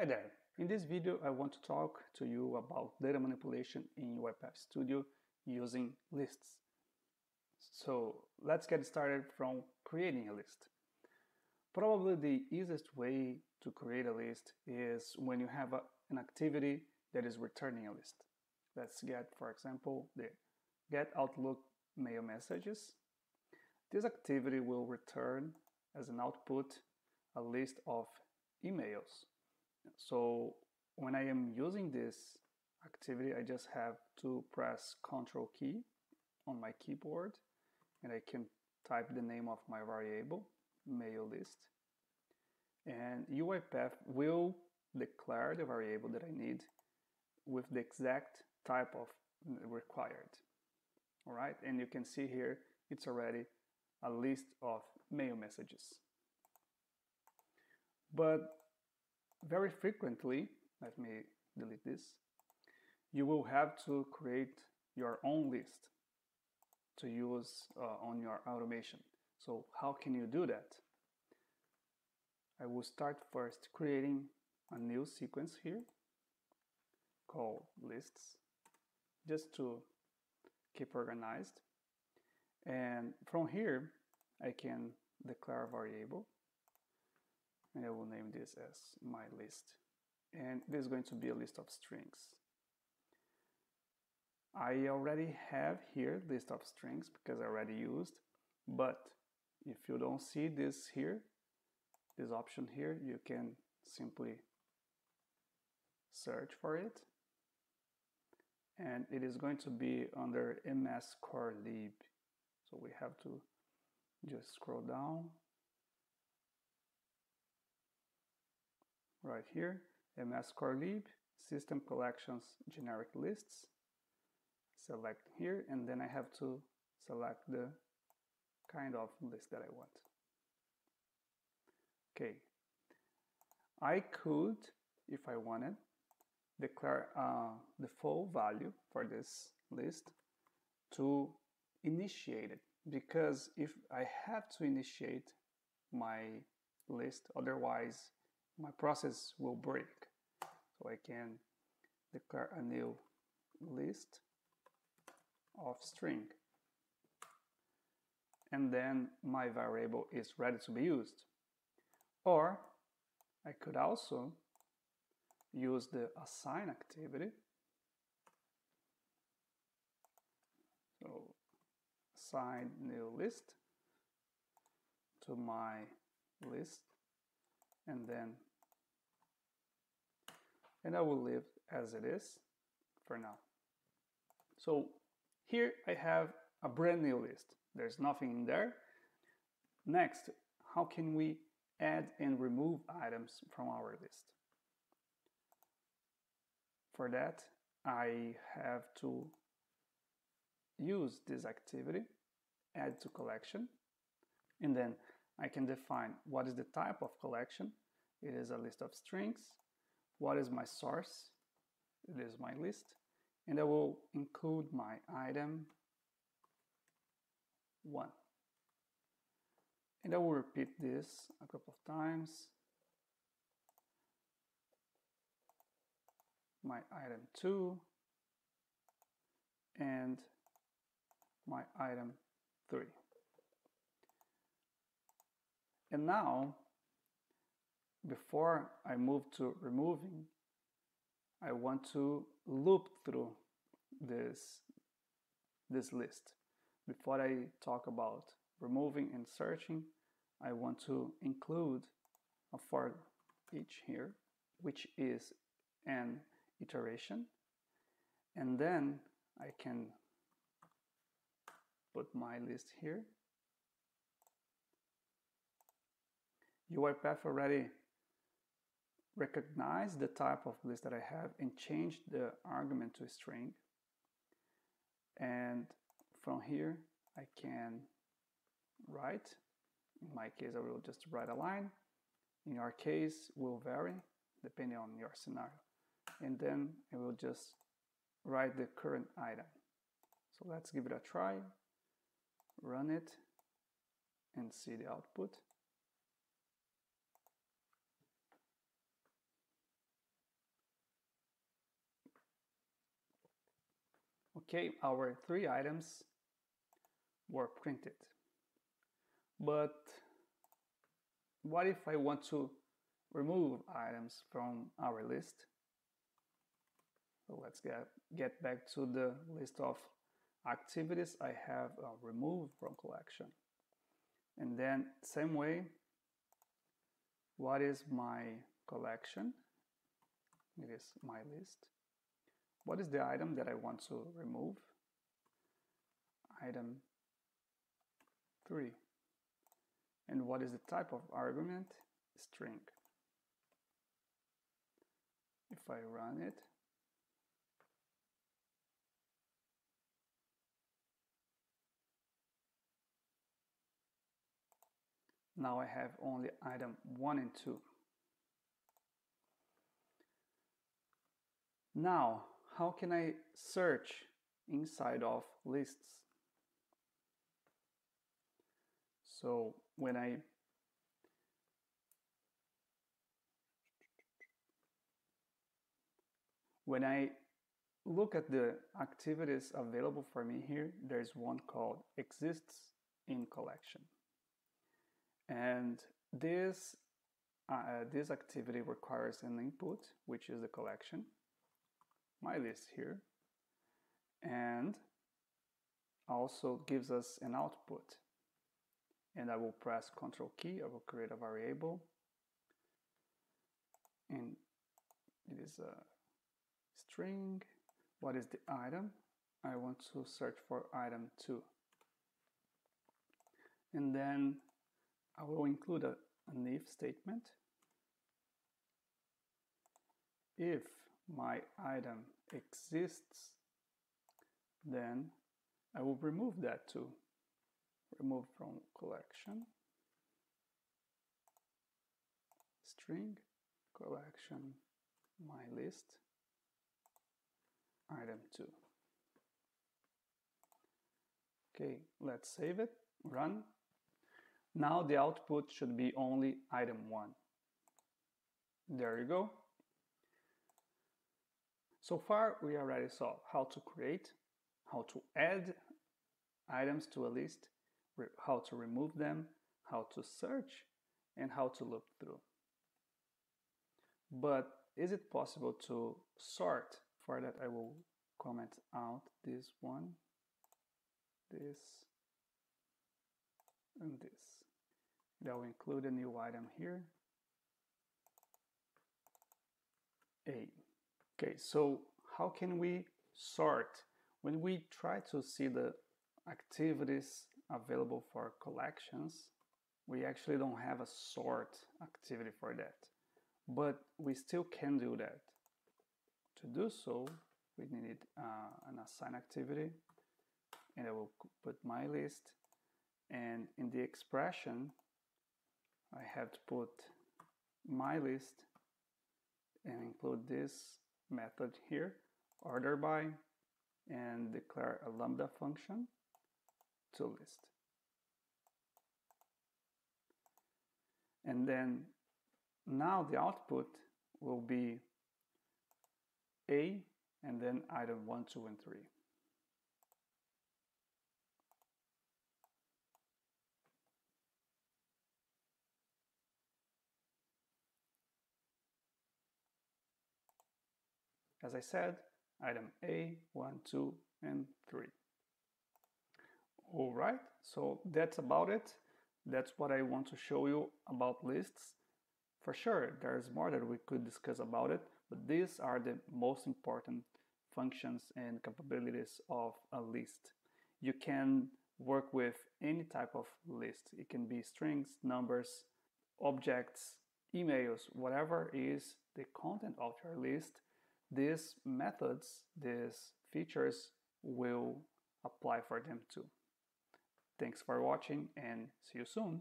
Hi there! In this video I want to talk to you about data manipulation in UiPath Studio using lists. So let's get started from creating a list. Probably the easiest way to create a list is when you have a, an activity that is returning a list. Let's get, for example, the get Outlook mail messages. This activity will return as an output a list of emails so when I am using this activity, I just have to press control key on my keyboard and I can type the name of my variable, mail list. And UiPath will declare the variable that I need with the exact type of required. All right, and you can see here, it's already a list of mail messages. But very frequently, let me delete this, you will have to create your own list to use uh, on your automation. So how can you do that? I will start first creating a new sequence here called lists just to keep organized. And from here, I can declare a variable and I will name this as my list. And this is going to be a list of strings. I already have here list of strings because I already used, but if you don't see this here, this option here, you can simply search for it. And it is going to be under MS Core Lib. So we have to just scroll down right here, mscorlib, System Collections Generic Lists. Select here, and then I have to select the kind of list that I want. Okay, I could, if I wanted, declare uh, the full value for this list to initiate it because if I have to initiate my list, otherwise my process will break. So I can declare a new list of string. And then my variable is ready to be used. Or I could also use the assign activity. So assign new list to my list and then and I will leave as it is for now. So here I have a brand new list. There's nothing in there. Next, how can we add and remove items from our list? For that, I have to use this activity, add to collection, and then I can define what is the type of collection. It is a list of strings what is my source? It is my list. And I will include my item 1. And I will repeat this a couple of times. My item 2 and my item 3. And now before I move to removing, I want to loop through this, this list. Before I talk about removing and searching, I want to include a for each here, which is an iteration. And then I can put my list here. UiPath already recognize the type of list that I have and change the argument to a string. And from here, I can write. In my case, I will just write a line. In your case, will vary depending on your scenario. And then I will just write the current item. So let's give it a try, run it, and see the output. Okay, our three items were printed. But what if I want to remove items from our list? Let's get, get back to the list of activities I have uh, removed from collection. And then same way, what is my collection? It is my list. What is the item that I want to remove? Item 3. And what is the type of argument? String. If I run it, Now I have only item 1 and 2. Now, how can I search inside of lists? So when I when I look at the activities available for me here, there's one called exists in collection. And this, uh, this activity requires an input, which is the collection, my list here, and also gives us an output. And I will press Control key, I will create a variable, and it is a string. What is the item? I want to search for item 2. And then I will include a, an if statement. If my item exists, then I will remove that too. Remove from collection, string, collection, my list, item 2. Okay, let's save it, run, now the output should be only item 1. There you go. So far we already saw how to create, how to add items to a list, how to remove them, how to search, and how to look through. But is it possible to sort? For that I will comment out this one, this, and this. That will include a new item here. A. Okay, so how can we sort? When we try to see the activities available for collections, we actually don't have a sort activity for that. But we still can do that. To do so, we need uh, an assign activity and I will put my list and in the expression I have to put my list and include this method here, order by, and declare a lambda function to list. And then now the output will be A and then item 1, 2, and 3. As I said, item A, 1, 2, and 3. Alright, so that's about it. That's what I want to show you about lists. For sure, there's more that we could discuss about it, but these are the most important functions and capabilities of a list. You can work with any type of list. It can be strings, numbers, objects, emails, whatever is the content of your list these methods, these features will apply for them too. Thanks for watching and see you soon.